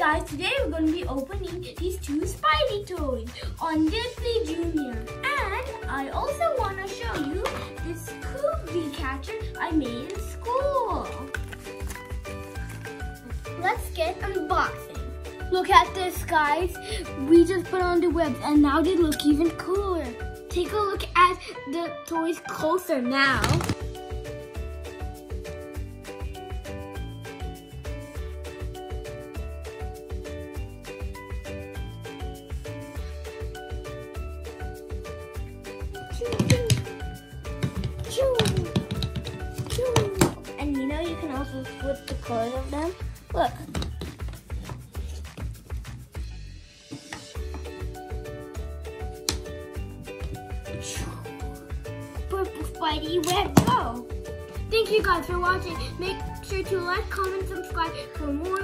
guys, today we're going to be opening these two Spidey toys on Disney Junior. And I also want to show you this Scooby catcher I made in school. Let's get unboxing. Look at this, guys. We just put on the webs and now they look even cooler. Take a look at the toys closer now. And you know you can also flip the colors of them. Look. Purple Spidey, where go? Thank you guys for watching. Make sure to like, comment, subscribe for more